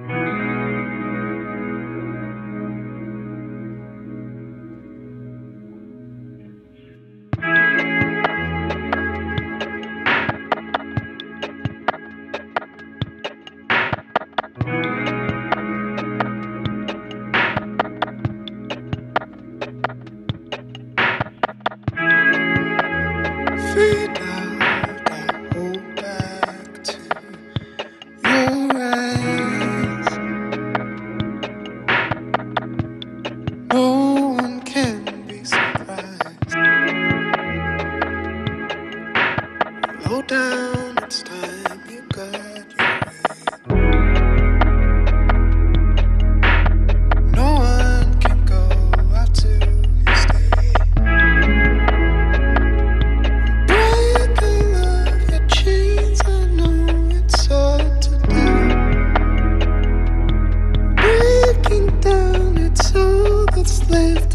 Mm-hmm. slow down. It's time you got your way. No one can go out to stay. Break the love your chains. I know it's hard to do. Breaking down, it's all that's left.